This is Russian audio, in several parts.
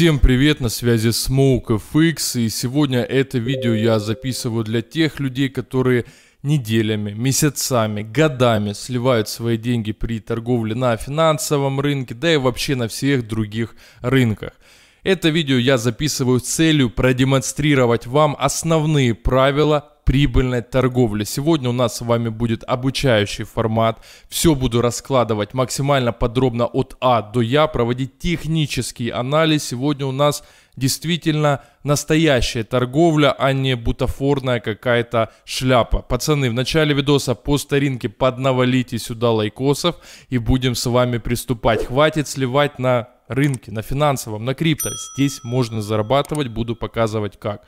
Всем привет, на связи Smoke и сегодня это видео я записываю для тех людей, которые неделями, месяцами, годами сливают свои деньги при торговле на финансовом рынке, да и вообще на всех других рынках. Это видео я записываю с целью продемонстрировать вам основные правила прибыльной торговли. Сегодня у нас с вами будет обучающий формат. Все буду раскладывать максимально подробно от А до Я, проводить технический анализ. Сегодня у нас действительно настоящая торговля, а не бутафорная какая-то шляпа. Пацаны, в начале видоса по старинке поднавалите сюда лайкосов и будем с вами приступать. Хватит сливать на рынке, на финансовом, на крипто. Здесь можно зарабатывать, буду показывать как.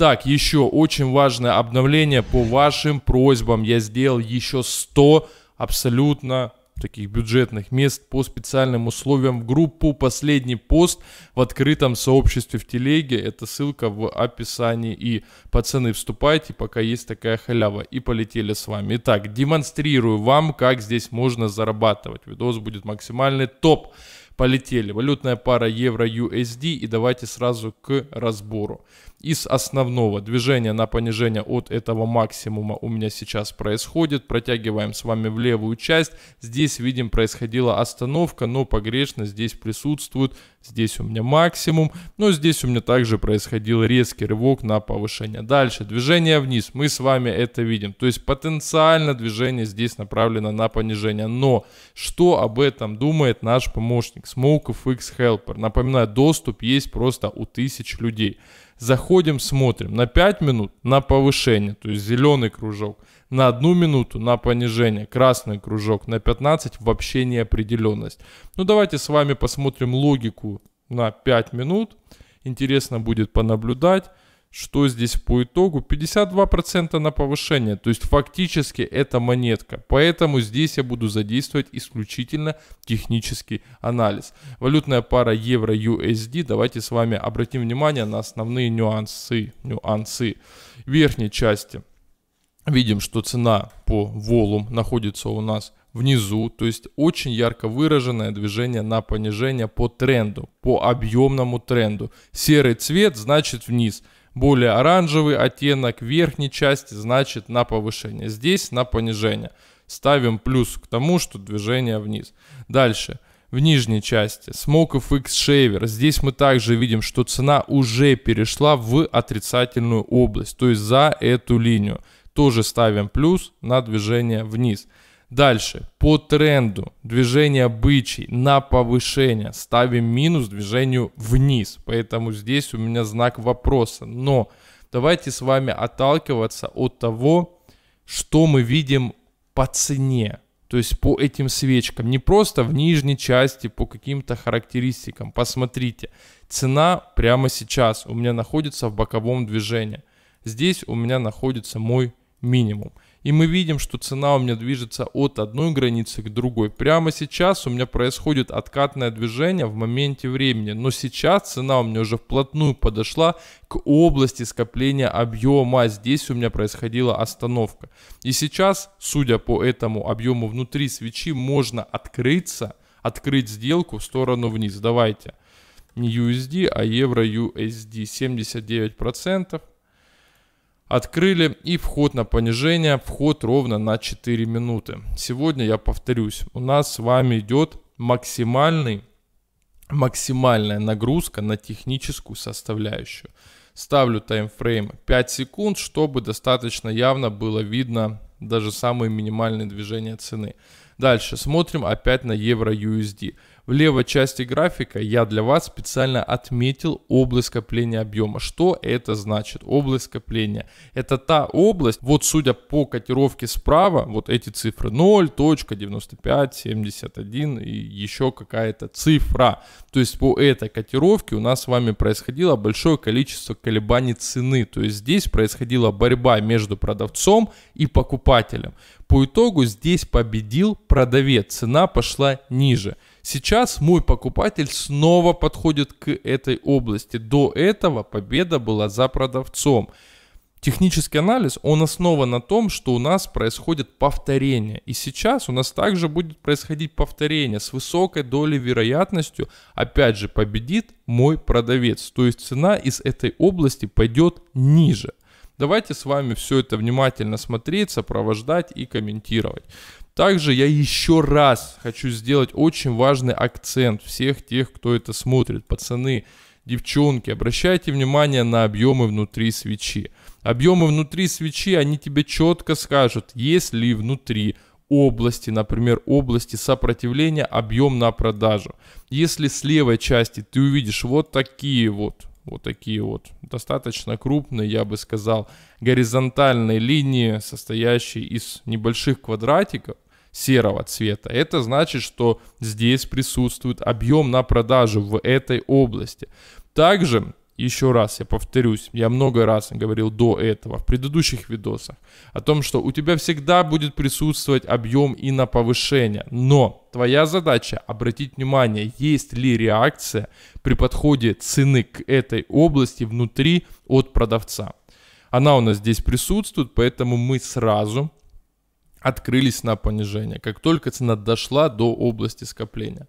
Так, еще очень важное обновление по вашим просьбам. Я сделал еще 100 абсолютно таких бюджетных мест по специальным условиям в группу. Последний пост в открытом сообществе в телеге. Это ссылка в описании. И, пацаны, вступайте, пока есть такая халява. И полетели с вами. Итак, демонстрирую вам, как здесь можно зарабатывать. Видос будет максимальный топ. Полетели. Валютная пара евро-USD. И давайте сразу к разбору. Из основного движения на понижение от этого максимума у меня сейчас происходит. Протягиваем с вами в левую часть. Здесь видим происходила остановка, но погрешность здесь присутствует. Здесь у меня максимум, но здесь у меня также происходил резкий рывок на повышение. Дальше движение вниз. Мы с вами это видим. То есть потенциально движение здесь направлено на понижение. Но что об этом думает наш помощник Smoke FX Helper? Напоминаю, доступ есть просто у тысяч людей. Заходим, смотрим на 5 минут на повышение, то есть зеленый кружок, на 1 минуту на понижение, красный кружок, на 15 вообще неопределенность. Ну давайте с вами посмотрим логику на 5 минут. Интересно будет понаблюдать что здесь по итогу? 52% на повышение, то есть фактически это монетка. Поэтому здесь я буду задействовать исключительно технический анализ. Валютная пара евро-USD, давайте с вами обратим внимание на основные нюансы. нюансы. Верхней части видим, что цена по волум находится у нас внизу, то есть очень ярко выраженное движение на понижение по тренду, по объемному тренду. Серый цвет значит вниз – более оранжевый оттенок верхней части значит на повышение. Здесь на понижение. Ставим плюс к тому, что движение вниз. Дальше. В нижней части Smoke FX Shaver. Здесь мы также видим, что цена уже перешла в отрицательную область. То есть за эту линию. Тоже ставим плюс на движение вниз. Дальше, по тренду движение бычий на повышение ставим минус движению вниз. Поэтому здесь у меня знак вопроса. Но давайте с вами отталкиваться от того, что мы видим по цене. То есть по этим свечкам. Не просто в нижней части по каким-то характеристикам. Посмотрите, цена прямо сейчас у меня находится в боковом движении. Здесь у меня находится мой минимум. И мы видим, что цена у меня движется от одной границы к другой. Прямо сейчас у меня происходит откатное движение в моменте времени. Но сейчас цена у меня уже вплотную подошла к области скопления объема. Здесь у меня происходила остановка. И сейчас, судя по этому объему внутри свечи, можно открыться, открыть сделку в сторону вниз. Давайте. Не USD, а евро USD. 79%. Открыли и вход на понижение, вход ровно на 4 минуты. Сегодня я повторюсь, у нас с вами идет максимальный, максимальная нагрузка на техническую составляющую. Ставлю таймфрейм 5 секунд, чтобы достаточно явно было видно даже самые минимальные движения цены. Дальше смотрим опять на евро USD. В левой части графика я для вас специально отметил область скопления объема. Что это значит? Область скопления. Это та область, вот судя по котировке справа, вот эти цифры 0.95, 71 и еще какая-то цифра. То есть по этой котировке у нас с вами происходило большое количество колебаний цены. То есть здесь происходила борьба между продавцом и покупателем. По итогу здесь победил продавец, цена пошла ниже. Сейчас мой покупатель снова подходит к этой области. До этого победа была за продавцом. Технический анализ, он основан на том, что у нас происходит повторение. И сейчас у нас также будет происходить повторение с высокой долей вероятностью. Опять же, победит мой продавец. То есть цена из этой области пойдет ниже. Давайте с вами все это внимательно смотреть, сопровождать и комментировать. Также я еще раз хочу сделать очень важный акцент всех тех, кто это смотрит. Пацаны, девчонки, обращайте внимание на объемы внутри свечи. Объемы внутри свечи, они тебе четко скажут, есть ли внутри области, например, области сопротивления объем на продажу. Если с левой части ты увидишь вот такие вот, вот такие вот, достаточно крупные, я бы сказал, горизонтальные линии, состоящие из небольших квадратиков, серого цвета. Это значит, что здесь присутствует объем на продажу в этой области. Также еще раз я повторюсь, я много раз говорил до этого в предыдущих видосах о том, что у тебя всегда будет присутствовать объем и на повышение, но твоя задача обратить внимание, есть ли реакция при подходе цены к этой области внутри от продавца. Она у нас здесь присутствует, поэтому мы сразу открылись на понижение, как только цена дошла до области скопления.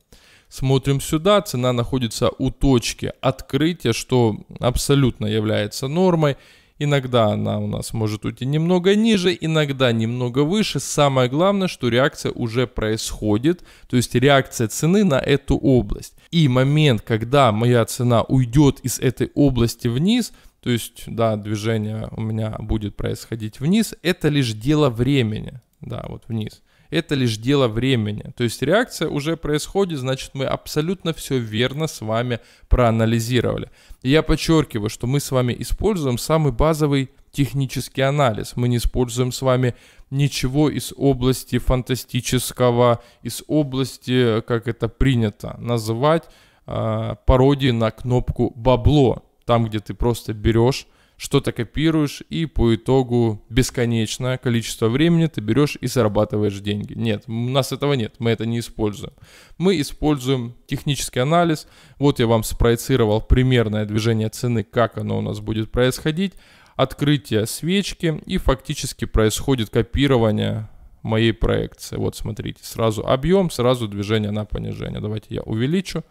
Смотрим сюда, цена находится у точки открытия, что абсолютно является нормой. Иногда она у нас может уйти немного ниже, иногда немного выше. Самое главное, что реакция уже происходит, то есть реакция цены на эту область. И момент, когда моя цена уйдет из этой области вниз, то есть, да, движение у меня будет происходить вниз, это лишь дело времени, да, вот вниз это лишь дело времени. То есть реакция уже происходит, значит мы абсолютно все верно с вами проанализировали. И я подчеркиваю, что мы с вами используем самый базовый технический анализ. Мы не используем с вами ничего из области фантастического, из области, как это принято называть, э, пародии на кнопку бабло. Там, где ты просто берешь что-то копируешь, и по итогу бесконечное количество времени ты берешь и зарабатываешь деньги. Нет, у нас этого нет, мы это не используем. Мы используем технический анализ. Вот я вам спроецировал примерное движение цены, как оно у нас будет происходить. Открытие свечки, и фактически происходит копирование моей проекции. Вот смотрите, сразу объем, сразу движение на понижение. Давайте я увеличу,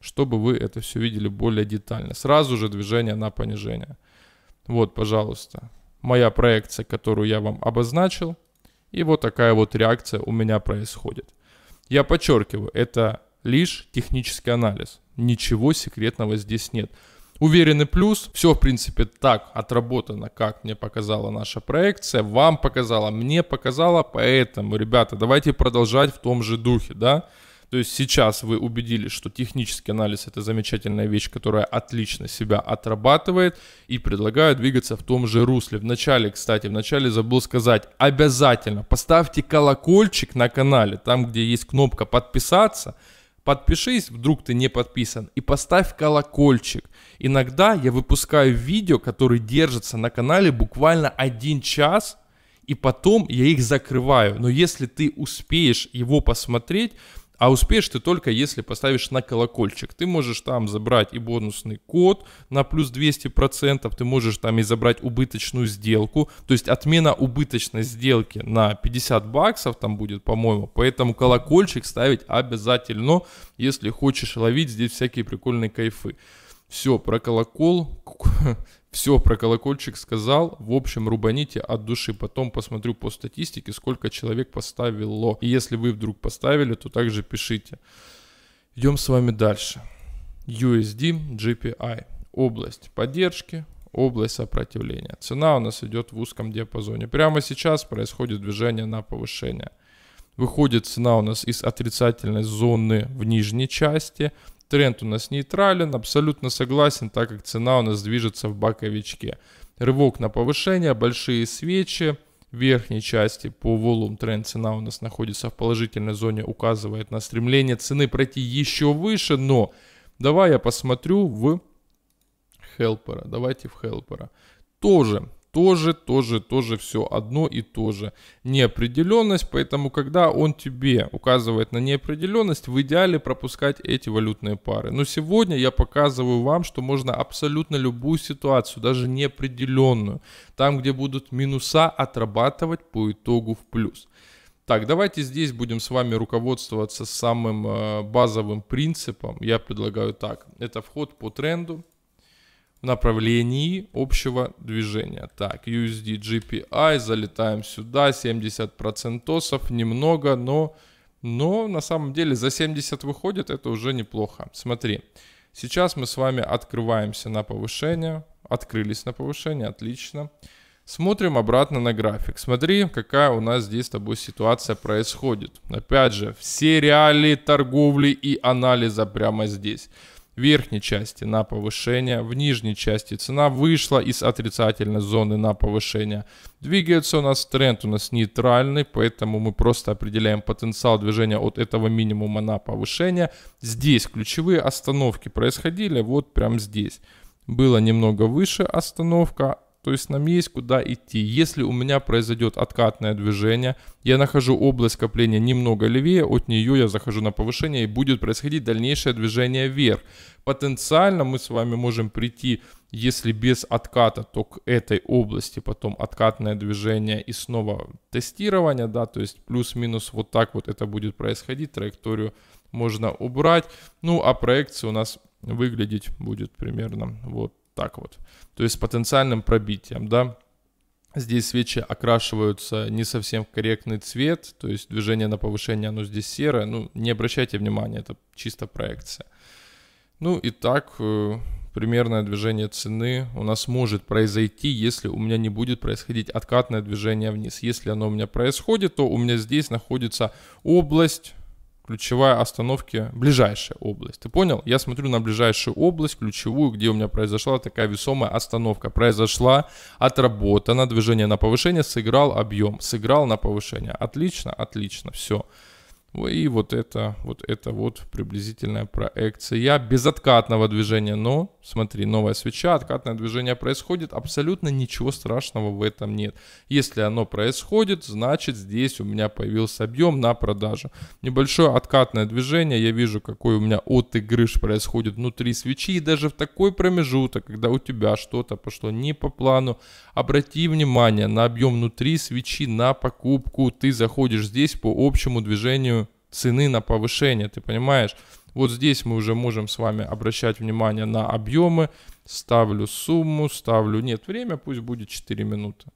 чтобы вы это все видели более детально. Сразу же движение на понижение. Вот, пожалуйста, моя проекция, которую я вам обозначил. И вот такая вот реакция у меня происходит. Я подчеркиваю, это лишь технический анализ. Ничего секретного здесь нет. Уверенный плюс, все в принципе так отработано, как мне показала наша проекция, вам показала, мне показала, поэтому, ребята, давайте продолжать в том же духе, да. То есть сейчас вы убедились, что технический анализ это замечательная вещь, которая отлично себя отрабатывает и предлагаю двигаться в том же русле. Вначале, кстати, вначале забыл сказать, обязательно поставьте колокольчик на канале, там где есть кнопка подписаться, подпишись, вдруг ты не подписан, и поставь колокольчик. Иногда я выпускаю видео, которые держатся на канале буквально один час, и потом я их закрываю. Но если ты успеешь его посмотреть, а успеешь ты только если поставишь на колокольчик. Ты можешь там забрать и бонусный код на плюс 200%, ты можешь там и забрать убыточную сделку. То есть отмена убыточной сделки на 50 баксов там будет, по-моему. Поэтому колокольчик ставить обязательно, если хочешь ловить здесь всякие прикольные кайфы. Все, про колокол, все про колокольчик сказал. В общем, рубаните от души. Потом посмотрю по статистике, сколько человек поставило. И если вы вдруг поставили, то также пишите. Идем с вами дальше. USD GPI. Область поддержки, область сопротивления. Цена у нас идет в узком диапазоне. Прямо сейчас происходит движение на повышение. Выходит цена у нас из отрицательной зоны в нижней части Тренд у нас нейтрален, абсолютно согласен, так как цена у нас движется в боковичке. Рывок на повышение, большие свечи, в верхней части по волум тренд цена у нас находится в положительной зоне, указывает на стремление цены пройти еще выше, но давай я посмотрю в Хелпера, давайте в Хелпера. Тоже тоже, тоже, тоже все одно и то же. Неопределенность, поэтому когда он тебе указывает на неопределенность, в идеале пропускать эти валютные пары. Но сегодня я показываю вам, что можно абсолютно любую ситуацию, даже неопределенную, там, где будут минуса, отрабатывать по итогу в плюс. Так, давайте здесь будем с вами руководствоваться самым э, базовым принципом. Я предлагаю так. Это вход по тренду направлении общего движения. Так, USD GPI, залетаем сюда, 70% тосов, немного, но, но на самом деле за 70 выходит, это уже неплохо. Смотри, сейчас мы с вами открываемся на повышение, открылись на повышение. Отлично. Смотрим обратно на график. Смотри, какая у нас здесь с тобой ситуация происходит. Опять же, все реалии торговли и анализа прямо здесь. Верхней части на повышение, в нижней части цена вышла из отрицательной зоны на повышение. Двигается у нас тренд, у нас нейтральный, поэтому мы просто определяем потенциал движения от этого минимума на повышение. Здесь ключевые остановки происходили вот прям здесь. Было немного выше остановка, то есть нам есть куда идти. Если у меня произойдет откатное движение, я нахожу область скопления немного левее, от нее я захожу на повышение и будет происходить дальнейшее движение вверх. Потенциально мы с вами можем прийти, если без отката, то к этой области, потом откатное движение и снова тестирование, да, то есть плюс-минус вот так вот это будет происходить, траекторию можно убрать. Ну, а проекция у нас выглядеть будет примерно вот так вот. То есть с потенциальным пробитием, да. Здесь свечи окрашиваются не совсем в корректный цвет, то есть движение на повышение, оно здесь серое. Ну, не обращайте внимания, это чисто проекция. Ну и так, э, примерное движение цены у нас может произойти, если у меня не будет происходить откатное движение вниз. Если оно у меня происходит, то у меня здесь находится область ключевая остановки, ближайшая область. Ты понял? Я смотрю на ближайшую область, ключевую, где у меня произошла такая весомая остановка. Произошла, отработана, движение на повышение, сыграл объем, сыграл на повышение. Отлично, отлично, все. И вот это, вот это вот приблизительная проекция безоткатного движения. Но, смотри, новая свеча, откатное движение происходит, абсолютно ничего страшного в этом нет. Если оно происходит, значит здесь у меня появился объем на продажу. Небольшое откатное движение, я вижу, какой у меня отыгрыш происходит внутри свечи. И даже в такой промежуток, когда у тебя что-то пошло не по плану, обрати внимание на объем внутри свечи, на покупку. Ты заходишь здесь по общему движению цены на повышение, ты понимаешь? Вот здесь мы уже можем с вами обращать внимание на объемы. Ставлю сумму, ставлю... Нет, время пусть будет 4 минуты.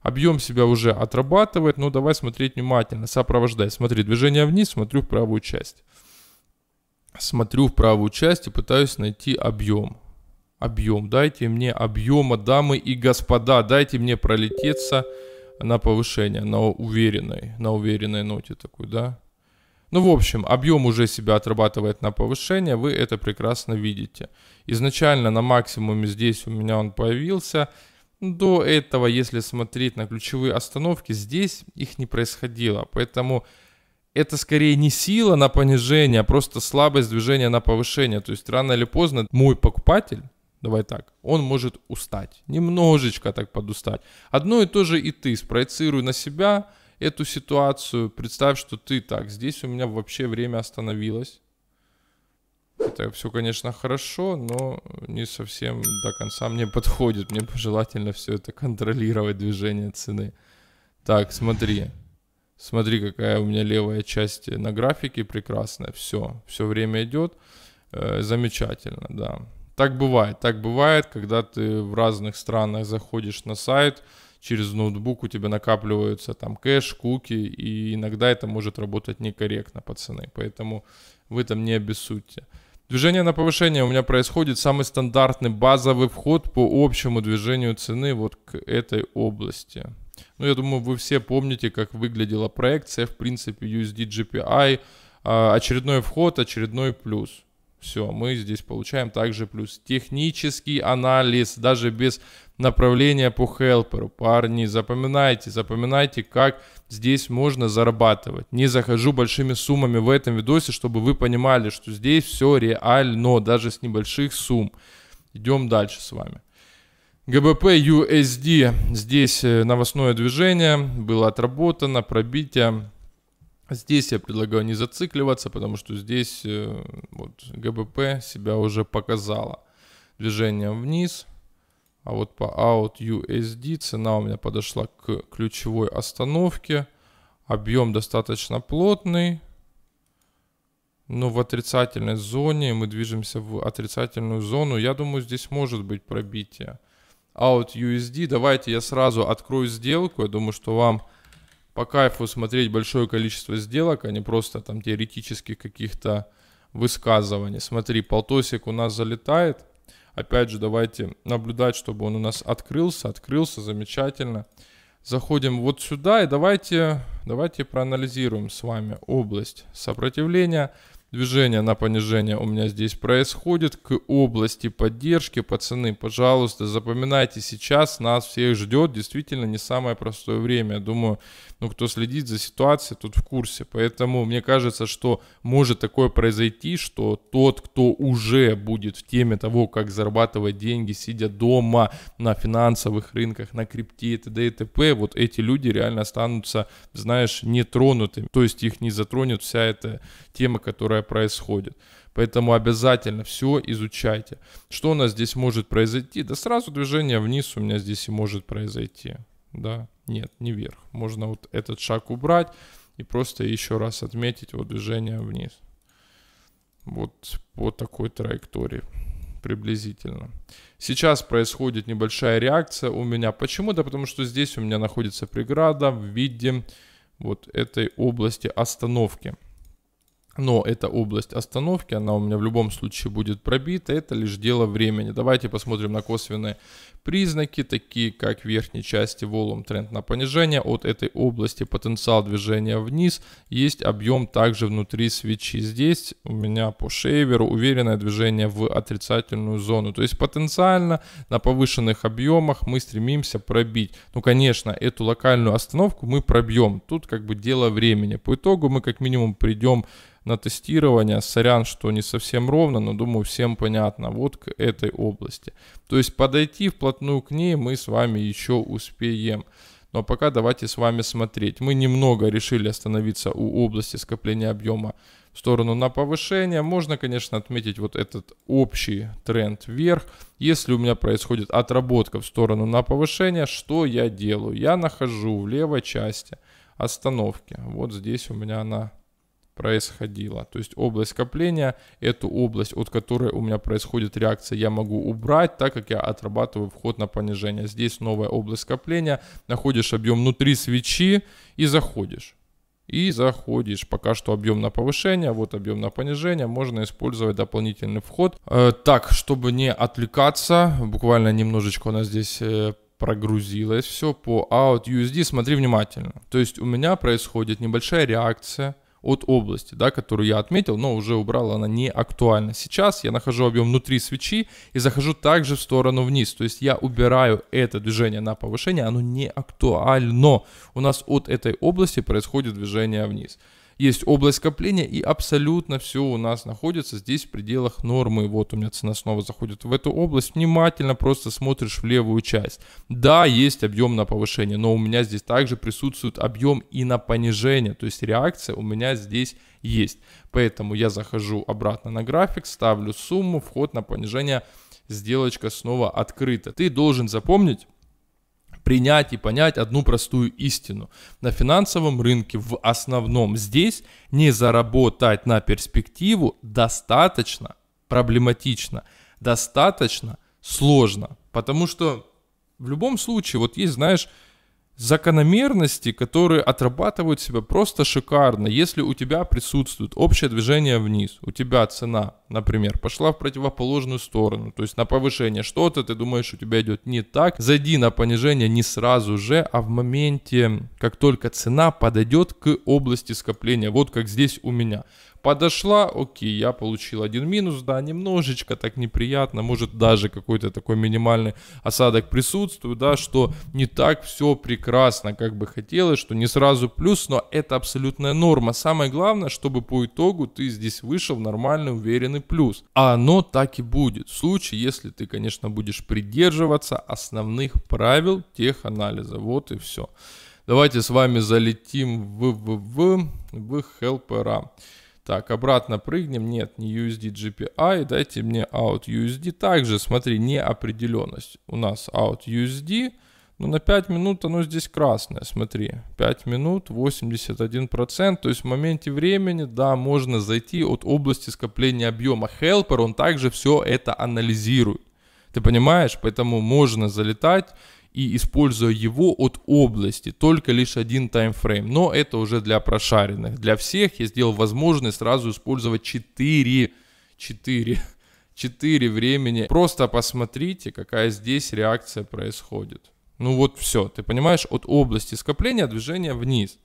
Объем себя уже отрабатывает, но давай смотреть внимательно, сопровождай. Смотри, движение вниз, смотрю в правую часть. Смотрю в правую часть и пытаюсь найти объем. Объем, дайте мне объема, дамы и господа, дайте мне пролететься на повышение, на уверенной, на уверенной ноте такой, да. Ну, в общем, объем уже себя отрабатывает на повышение, вы это прекрасно видите. Изначально на максимуме здесь у меня он появился. До этого, если смотреть на ключевые остановки, здесь их не происходило. Поэтому это скорее не сила на понижение, а просто слабость движения на повышение. То есть рано или поздно мой покупатель, давай так, он может устать, немножечко так подустать. Одно и то же и ты, спроецируй на себя, эту ситуацию, представь, что ты так, здесь у меня вообще время остановилось. Это все, конечно, хорошо, но не совсем до конца мне подходит. Мне пожелательно все это контролировать, движение цены. Так, смотри. Смотри, какая у меня левая часть на графике прекрасная. Все, все время идет. Э, замечательно, да. Так бывает, так бывает, когда ты в разных странах заходишь на сайт, через ноутбук у тебя накапливаются там кэш, куки, и иногда это может работать некорректно, пацаны. Поэтому вы там не обессудьте. Движение на повышение у меня происходит самый стандартный базовый вход по общему движению цены вот к этой области. Ну, я думаю, вы все помните, как выглядела проекция, в принципе, USD GPI, а, очередной вход, очередной плюс. Все, мы здесь получаем также плюс технический анализ, даже без направления по хелперу. Парни, запоминайте, запоминайте, как здесь можно зарабатывать. Не захожу большими суммами в этом видосе, чтобы вы понимали, что здесь все реально, даже с небольших сумм. Идем дальше с вами. ГБП USD. Здесь э, новостное движение было отработано, пробитие. Здесь я предлагаю не зацикливаться, потому что здесь э, вот, ГБП себя уже показала. Движение вниз. А вот по out USD цена у меня подошла к ключевой остановке. Объем достаточно плотный. Но в отрицательной зоне мы движемся в отрицательную зону. Я думаю, здесь может быть пробитие out USD. Давайте я сразу открою сделку. Я думаю, что вам по кайфу смотреть большое количество сделок, а не просто там теоретических каких-то высказываний. Смотри, полтосик у нас залетает. Опять же, давайте наблюдать, чтобы он у нас открылся. Открылся, замечательно. Заходим вот сюда и давайте, давайте проанализируем с вами область сопротивления. Движение на понижение у меня здесь происходит к области поддержки. Пацаны, пожалуйста, запоминайте, сейчас нас всех ждет действительно не самое простое время. Думаю, ну, кто следит за ситуацией, тут в курсе. Поэтому мне кажется, что может такое произойти, что тот, кто уже будет в теме того, как зарабатывать деньги, сидя дома на финансовых рынках, на крипте и т.д. и т.п., вот эти люди реально останутся, знаешь, нетронутыми. То есть их не затронет вся эта которая которая происходит. Поэтому обязательно все изучайте. Что у нас здесь может произойти? Да сразу движение вниз у меня здесь и может произойти. Да, нет, не вверх. Можно вот этот шаг убрать и просто еще раз отметить вот движение вниз. Вот по такой траектории приблизительно. Сейчас происходит небольшая реакция у меня. Почему? Да потому что здесь у меня находится преграда в виде вот этой области остановки но эта область остановки, она у меня в любом случае будет пробита, это лишь дело времени. Давайте посмотрим на косвенные признаки, такие как в верхней части волум тренд на понижение, от этой области потенциал движения вниз, есть объем также внутри свечи. Здесь у меня по шейверу уверенное движение в отрицательную зону, то есть потенциально на повышенных объемах мы стремимся пробить. Ну, конечно, эту локальную остановку мы пробьем, тут как бы дело времени. По итогу мы как минимум придем на тестирование. Сорян, что не совсем ровно, но думаю, всем понятно. Вот к этой области. То есть подойти вплотную к ней мы с вами еще успеем. Но пока давайте с вами смотреть. Мы немного решили остановиться у области скопления объема в сторону на повышение. Можно, конечно, отметить вот этот общий тренд вверх. Если у меня происходит отработка в сторону на повышение, что я делаю? Я нахожу в левой части остановки. Вот здесь у меня она происходило. То есть область скопления, эту область, от которой у меня происходит реакция, я могу убрать, так как я отрабатываю вход на понижение. Здесь новая область скопления, находишь объем внутри свечи и заходишь. И заходишь. Пока что объем на повышение, вот объем на понижение. Можно использовать дополнительный вход. Э, так, чтобы не отвлекаться, буквально немножечко у нас здесь э, прогрузилось все по out USD. Смотри внимательно. То есть у меня происходит небольшая реакция от области, да, которую я отметил, но уже убрал, она не актуальна. Сейчас я нахожу объем внутри свечи и захожу также в сторону вниз. То есть я убираю это движение на повышение, оно не актуально. У нас от этой области происходит движение вниз есть область скопления, и абсолютно все у нас находится здесь в пределах нормы. Вот у меня цена снова заходит в эту область. Внимательно просто смотришь в левую часть. Да, есть объем на повышение, но у меня здесь также присутствует объем и на понижение. То есть реакция у меня здесь есть. Поэтому я захожу обратно на график, ставлю сумму, вход на понижение, сделочка снова открыта. Ты должен запомнить, принять и понять одну простую истину. На финансовом рынке в основном здесь не заработать на перспективу достаточно проблематично, достаточно сложно. Потому что в любом случае, вот есть, знаешь, закономерности, которые отрабатывают себя просто шикарно. Если у тебя присутствует общее движение вниз, у тебя цена, например, пошла в противоположную сторону, то есть на повышение что-то, ты думаешь, у тебя идет не так, зайди на понижение не сразу же, а в моменте, как только цена подойдет к области скопления, вот как здесь у меня. Подошла, окей, я получил один минус, да, немножечко так неприятно, может даже какой-то такой минимальный осадок присутствует, да, что не так все прекрасно, как бы хотелось, что не сразу плюс, но это абсолютная норма. Самое главное, чтобы по итогу ты здесь вышел в нормальный, уверенный плюс. А оно так и будет. В случае, если ты, конечно, будешь придерживаться основных правил теханализа. Вот и все. Давайте с вами залетим в, в, в, в Helper. Так, обратно прыгнем. Нет, не USD GPI. Дайте мне out USD. Также, смотри, неопределенность. У нас out USD. Ну, на 5 минут оно здесь красное, смотри. 5 минут, 81%. То есть в моменте времени, да, можно зайти от области скопления объема. Helper, он также все это анализирует. Ты понимаешь? Поэтому можно залетать и используя его от области, только лишь один таймфрейм. Но это уже для прошаренных. Для всех я сделал возможность сразу использовать 4, 4, 4 времени. Просто посмотрите, какая здесь реакция происходит. Ну вот все, ты понимаешь, от области скопления движения вниз.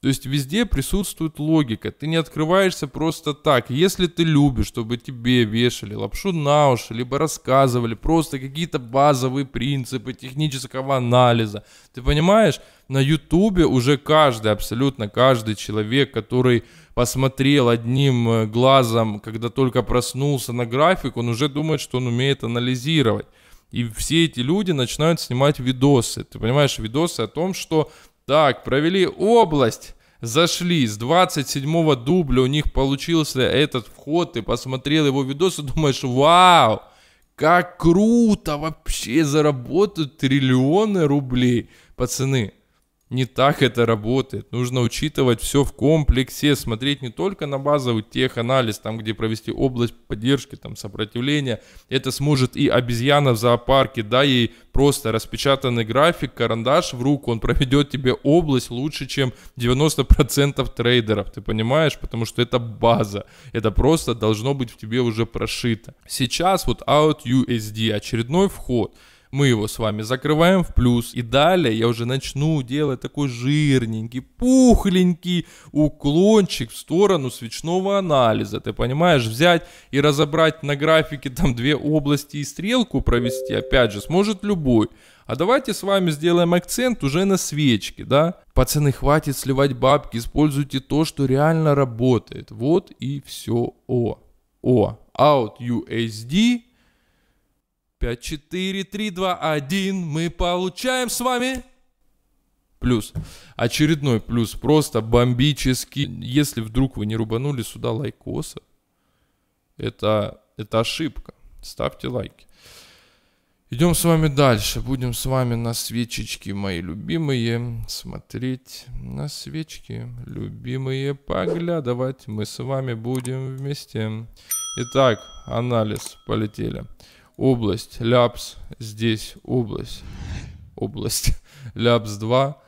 То есть везде присутствует логика. Ты не открываешься просто так. Если ты любишь, чтобы тебе вешали лапшу на уши, либо рассказывали просто какие-то базовые принципы технического анализа, ты понимаешь, на ютубе уже каждый, абсолютно каждый человек, который посмотрел одним э, глазом, когда только проснулся на график, он уже думает, что он умеет анализировать. И все эти люди начинают снимать видосы. Ты понимаешь, видосы о том, что так, провели область, зашли с 27 дубля, у них получился этот вход, ты посмотрел его видос и думаешь, вау, как круто, вообще заработают триллионы рублей. Пацаны, не так это работает. Нужно учитывать все в комплексе, смотреть не только на базовый теханализ, там где провести область поддержки, там сопротивления. Это сможет и обезьяна в зоопарке, да, ей просто распечатанный график, карандаш в руку, он проведет тебе область лучше, чем 90% трейдеров, ты понимаешь? Потому что это база, это просто должно быть в тебе уже прошито. Сейчас вот out USD, очередной вход – мы его с вами закрываем в плюс. И далее я уже начну делать такой жирненький, пухленький уклончик в сторону свечного анализа. Ты понимаешь, взять и разобрать на графике там две области и стрелку провести, опять же, сможет любой. А давайте с вами сделаем акцент уже на свечке, да? Пацаны, хватит сливать бабки, используйте то, что реально работает. Вот и все. О, о, out USD 5, 4, 3, 2, 1. Мы получаем с вами плюс. Очередной плюс, просто бомбический. Если вдруг вы не рубанули сюда лайкоса, это, это ошибка. Ставьте лайки. Идем с вами дальше. Будем с вами на свечечки, мои любимые, смотреть на свечки, любимые, поглядывать. Мы с вами будем вместе. Итак, анализ, полетели область, ляпс, здесь область, область, ляпс 2.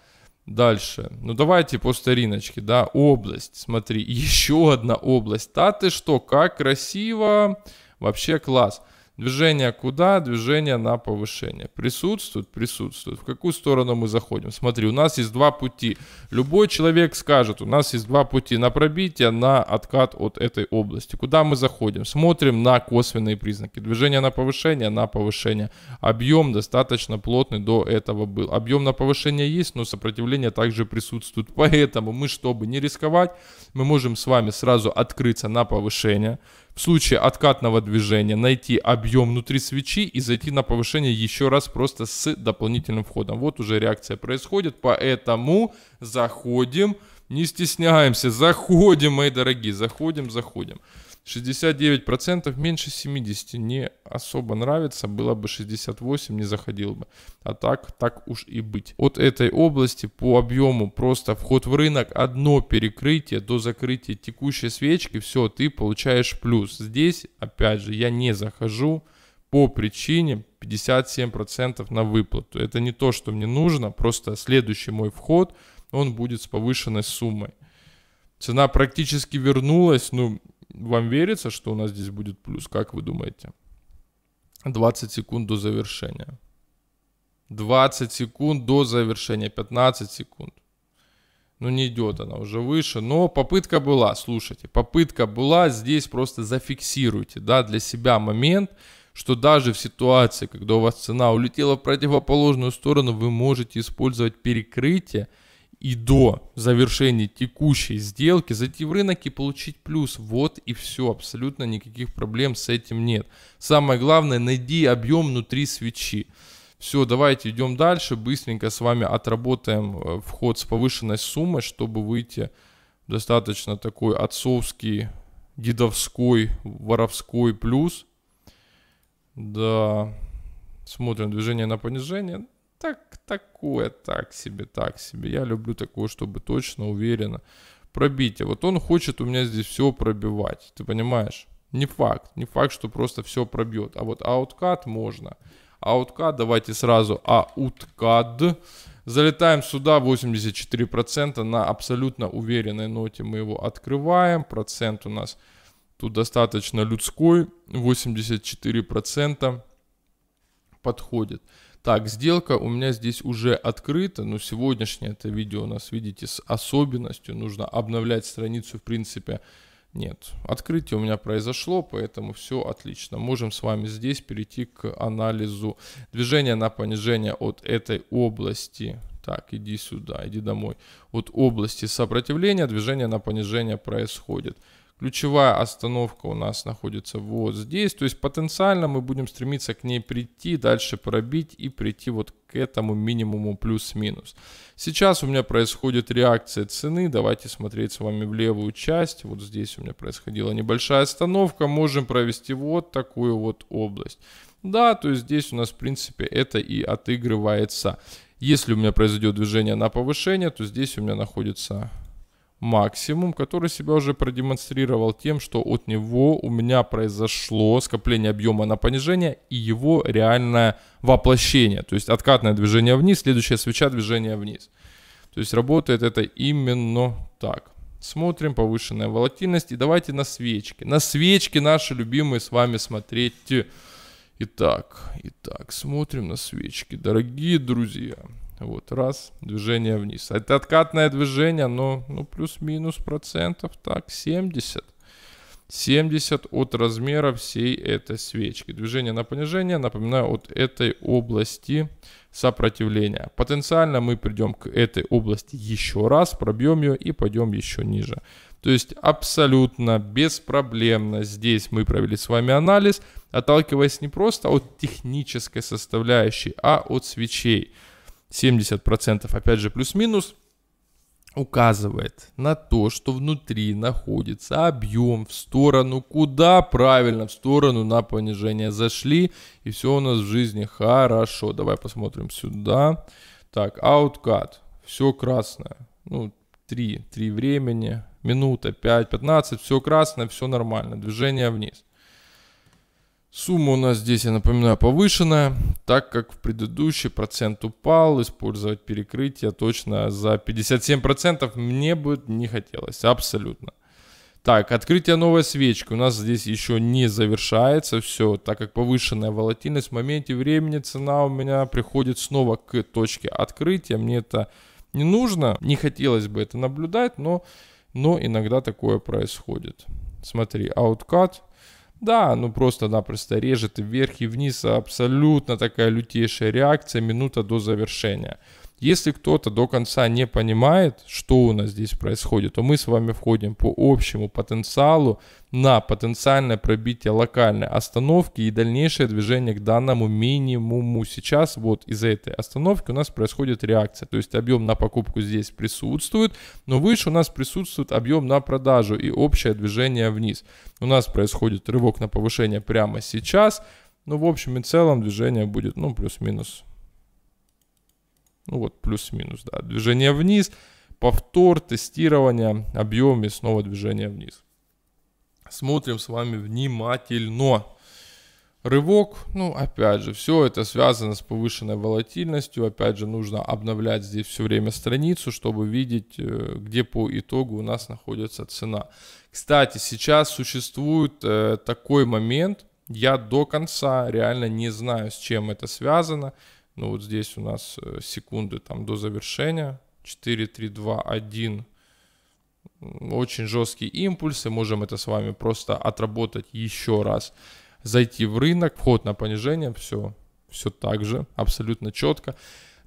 Дальше. Ну давайте по стариночке, да, область, смотри, еще одна область. Да ты что, как красиво, вообще класс. Движение куда? Движение на повышение. Присутствует? Присутствует. В какую сторону мы заходим? Смотри, у нас есть два пути. Любой человек скажет, у нас есть два пути. На пробитие, на откат от этой области. Куда мы заходим? Смотрим на косвенные признаки. Движение на повышение, на повышение. Объем достаточно плотный до этого был. Объем на повышение есть, но сопротивление также присутствует. Поэтому мы, чтобы не рисковать, мы можем с вами сразу открыться на повышение в случае откатного движения найти объем внутри свечи и зайти на повышение еще раз просто с дополнительным входом. Вот уже реакция происходит, поэтому заходим, не стесняемся, заходим, мои дорогие, заходим, заходим. 69% меньше 70 не особо нравится, было бы 68, не заходил бы. А так, так уж и быть. От этой области по объему просто вход в рынок, одно перекрытие до закрытия текущей свечки, все, ты получаешь плюс. Здесь, опять же, я не захожу по причине 57% на выплату. Это не то, что мне нужно, просто следующий мой вход, он будет с повышенной суммой. Цена практически вернулась, ну, вам верится, что у нас здесь будет плюс? Как вы думаете? 20 секунд до завершения. 20 секунд до завершения, 15 секунд. Ну, не идет она уже выше, но попытка была, слушайте, попытка была, здесь просто зафиксируйте, да, для себя момент, что даже в ситуации, когда у вас цена улетела в противоположную сторону, вы можете использовать перекрытие и до завершения текущей сделки зайти в рынок и получить плюс. Вот и все, абсолютно никаких проблем с этим нет. Самое главное, найди объем внутри свечи. Все, давайте идем дальше, быстренько с вами отработаем э, вход с повышенной суммой, чтобы выйти достаточно такой отцовский, дедовской, воровской плюс. Да, смотрим движение на понижение так, такое, так себе, так себе. Я люблю такое, чтобы точно, уверенно. Пробитие. Вот он хочет у меня здесь все пробивать. Ты понимаешь? Не факт. Не факт, что просто все пробьет. А вот ауткат можно. Ауткат, давайте сразу ауткад. Залетаем сюда 84% на абсолютно уверенной ноте мы его открываем. Процент у нас тут достаточно людской. 84% подходит. Так, сделка у меня здесь уже открыта, но сегодняшнее это видео у нас, видите, с особенностью. Нужно обновлять страницу, в принципе, нет. Открытие у меня произошло, поэтому все отлично. Можем с вами здесь перейти к анализу движения на понижение от этой области. Так, иди сюда, иди домой. От области сопротивления движение на понижение происходит. Ключевая остановка у нас находится вот здесь. То есть потенциально мы будем стремиться к ней прийти, дальше пробить и прийти вот к этому минимуму плюс-минус. Сейчас у меня происходит реакция цены. Давайте смотреть с вами в левую часть. Вот здесь у меня происходила небольшая остановка. Можем провести вот такую вот область. Да, то есть здесь у нас в принципе это и отыгрывается. Если у меня произойдет движение на повышение, то здесь у меня находится максимум, который себя уже продемонстрировал тем, что от него у меня произошло скопление объема на понижение и его реальное воплощение. То есть откатное движение вниз, следующая свеча движение вниз. То есть работает это именно так. Смотрим повышенная волатильность. И давайте на свечки. На свечки наши любимые с вами смотреть. Итак, итак, смотрим на свечки. Дорогие друзья, вот, раз, движение вниз. Это откатное движение, но ну, плюс-минус процентов, так, 70. 70 от размера всей этой свечки. Движение на понижение, напоминаю, от этой области сопротивления. Потенциально мы придем к этой области еще раз, пробьем ее и пойдем еще ниже. То есть абсолютно беспроблемно здесь мы провели с вами анализ, отталкиваясь не просто от технической составляющей, а от свечей. 70% опять же плюс-минус, указывает на то, что внутри находится объем в сторону, куда правильно, в сторону на понижение зашли, и все у нас в жизни хорошо. Давай посмотрим сюда. Так, ауткат, все красное, ну, 3, 3 времени, минута, 5, 15, все красное, все нормально, движение вниз. Сумма у нас здесь, я напоминаю, повышенная, так как в предыдущий процент упал, использовать перекрытие точно за 57% мне бы не хотелось, абсолютно. Так, открытие новой свечки у нас здесь еще не завершается, все, так как повышенная волатильность в моменте времени цена у меня приходит снова к точке открытия, мне это не нужно, не хотелось бы это наблюдать, но, но иногда такое происходит. Смотри, ауткат, да, ну просто-напросто режет и вверх и вниз, абсолютно такая лютейшая реакция, минута до завершения. Если кто-то до конца не понимает, что у нас здесь происходит, то мы с вами входим по общему потенциалу на потенциальное пробитие локальной остановки и дальнейшее движение к данному минимуму. Сейчас вот из-за этой остановки у нас происходит реакция. То есть объем на покупку здесь присутствует, но выше у нас присутствует объем на продажу и общее движение вниз. У нас происходит рывок на повышение прямо сейчас. Ну, в общем и целом движение будет, ну, плюс-минус ну вот плюс-минус, да. Движение вниз, повтор, тестирование, объем и снова движение вниз. Смотрим с вами внимательно. Рывок, ну, опять же, все это связано с повышенной волатильностью. Опять же, нужно обновлять здесь все время страницу, чтобы видеть, э, где по итогу у нас находится цена. Кстати, сейчас существует э, такой момент, я до конца реально не знаю, с чем это связано. Ну вот здесь у нас э, секунды там до завершения. 4, 3, 2, 1. Очень жесткие импульсы. Можем это с вами просто отработать еще раз. Зайти в рынок, вход на понижение, все, все так же, абсолютно четко.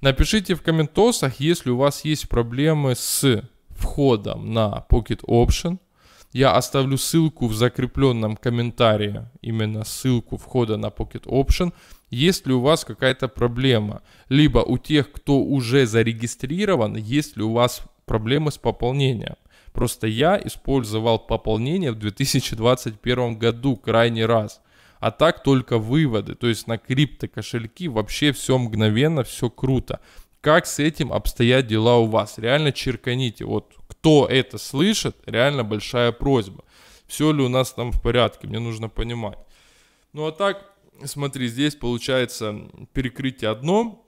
Напишите в комментосах, если у вас есть проблемы с входом на Pocket Option. Я оставлю ссылку в закрепленном комментарии, именно ссылку входа на Pocket Option. Есть ли у вас какая-то проблема, либо у тех, кто уже зарегистрирован, есть ли у вас проблемы с пополнением. Просто я использовал пополнение в 2021 году крайний раз. А так только выводы. То есть на крипто кошельки вообще все мгновенно, все круто. Как с этим обстоят дела у вас? Реально черканите. Вот кто это слышит, реально большая просьба. Все ли у нас там в порядке, мне нужно понимать. Ну а так, смотри, здесь получается перекрытие одно,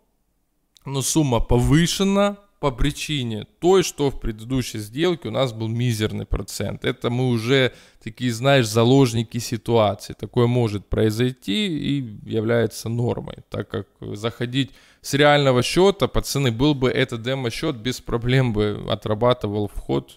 но сумма повышена по причине той, что в предыдущей сделке у нас был мизерный процент. Это мы уже такие, знаешь, заложники ситуации. Такое может произойти и является нормой, так как заходить с реального счета, пацаны, был бы этот демо-счет, без проблем бы отрабатывал вход.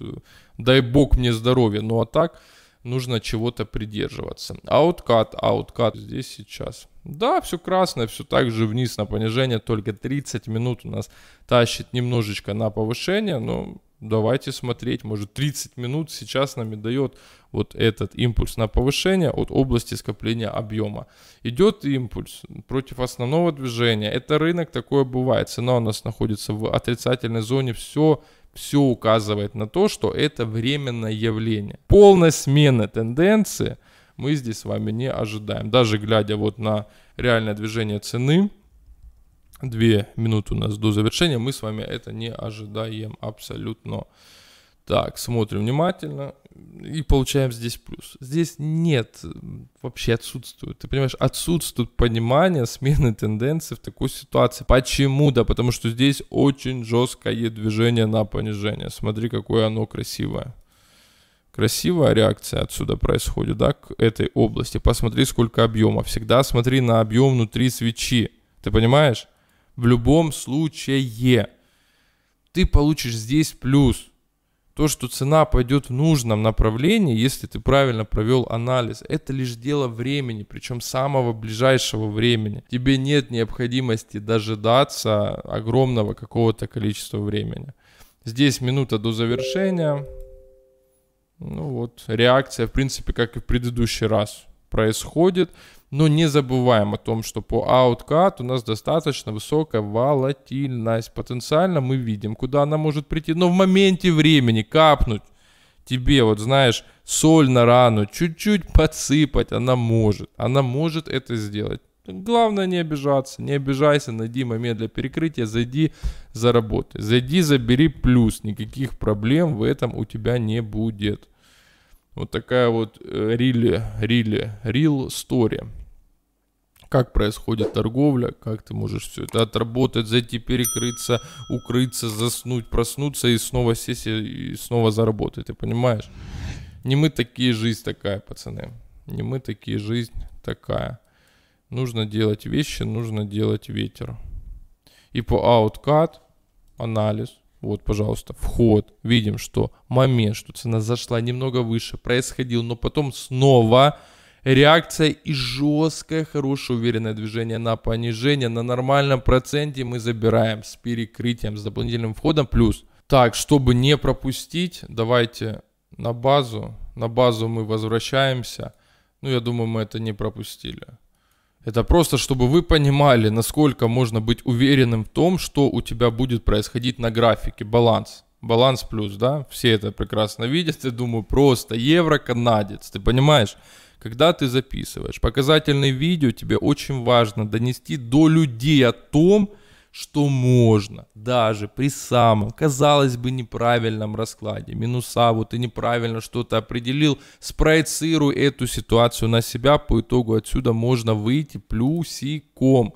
Дай бог мне здоровья. Ну а так нужно чего-то придерживаться. Ауткат, ауткат здесь сейчас. Да, все красное, все так же вниз на понижение, только 30 минут у нас тащит немножечко на повышение, но давайте смотреть, может 30 минут сейчас нами дает вот этот импульс на повышение от области скопления объема. Идет импульс против основного движения, это рынок, такое бывает, цена у нас находится в отрицательной зоне, все все указывает на то, что это временное явление. Полной смены тенденции мы здесь с вами не ожидаем. Даже глядя вот на реальное движение цены, Две минуты у нас до завершения, мы с вами это не ожидаем абсолютно. Так, смотрим внимательно и получаем здесь плюс. Здесь нет, вообще отсутствует. Ты понимаешь, отсутствует понимание смены тенденции в такой ситуации. Почему? Да потому что здесь очень жесткое движение на понижение. Смотри, какое оно красивое. Красивая реакция отсюда происходит, да, к этой области. Посмотри, сколько объема. Всегда смотри на объем внутри свечи. Ты понимаешь? в любом случае. Ты получишь здесь плюс. То, что цена пойдет в нужном направлении, если ты правильно провел анализ, это лишь дело времени, причем самого ближайшего времени. Тебе нет необходимости дожидаться огромного какого-то количества времени. Здесь минута до завершения. Ну вот, реакция, в принципе, как и в предыдущий раз происходит. Но не забываем о том, что по ауткат у нас достаточно высокая волатильность. Потенциально мы видим, куда она может прийти. Но в моменте времени капнуть тебе, вот знаешь, соль на рану, чуть-чуть подсыпать, она может. Она может это сделать. Главное не обижаться, не обижайся, найди момент для перекрытия, зайди, заработай. Зайди, забери плюс, никаких проблем в этом у тебя не будет. Вот такая вот рили, рили, рил story. Как происходит торговля, как ты можешь все это отработать, зайти, перекрыться, укрыться, заснуть, проснуться и снова сесть и снова заработать, ты понимаешь? Не мы такие, жизнь такая, пацаны. Не мы такие, жизнь такая. Нужно делать вещи, нужно делать ветер. И по ауткат анализ, вот, пожалуйста, вход. Видим, что момент, что цена зашла немного выше, происходил, но потом снова реакция и жесткое, хорошее, уверенное движение на понижение. На нормальном проценте мы забираем с перекрытием, с дополнительным входом плюс. Так, чтобы не пропустить, давайте на базу. На базу мы возвращаемся. Ну, я думаю, мы это не пропустили. Это просто, чтобы вы понимали, насколько можно быть уверенным в том, что у тебя будет происходить на графике. Баланс. Баланс плюс, да? Все это прекрасно видят. Я думаю, просто евро-канадец. Ты понимаешь? Когда ты записываешь показательное видео, тебе очень важно донести до людей о том, что можно даже при самом, казалось бы, неправильном раскладе, минуса, вот ты неправильно что-то определил, спроецируй эту ситуацию на себя, по итогу отсюда можно выйти плюсиком.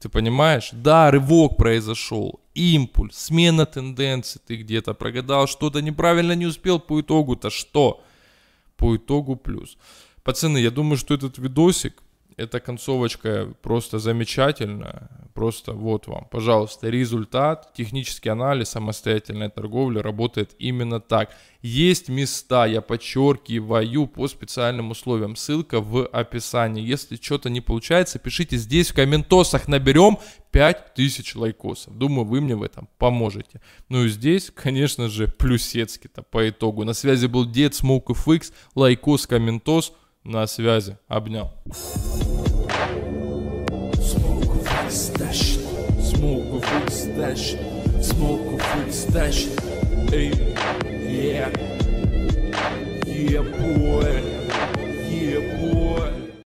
Ты понимаешь? Да, рывок произошел, импульс, смена тенденции, ты где-то прогадал, что-то неправильно не успел, по итогу-то что? По итогу плюс. Пацаны, я думаю, что этот видосик, эта концовочка просто замечательная Просто вот вам, пожалуйста, результат, технический анализ, самостоятельная торговля работает именно так. Есть места, я подчеркиваю, по специальным условиям. Ссылка в описании. Если что-то не получается, пишите здесь в комментосах. Наберем 5000 лайкосов. Думаю, вы мне в этом поможете. Ну и здесь, конечно же, плюсецкий-то по итогу. На связи был Дед Smoke FX, лайкос, комментос. На связи. Обнял. Yeah. Yeah, boy.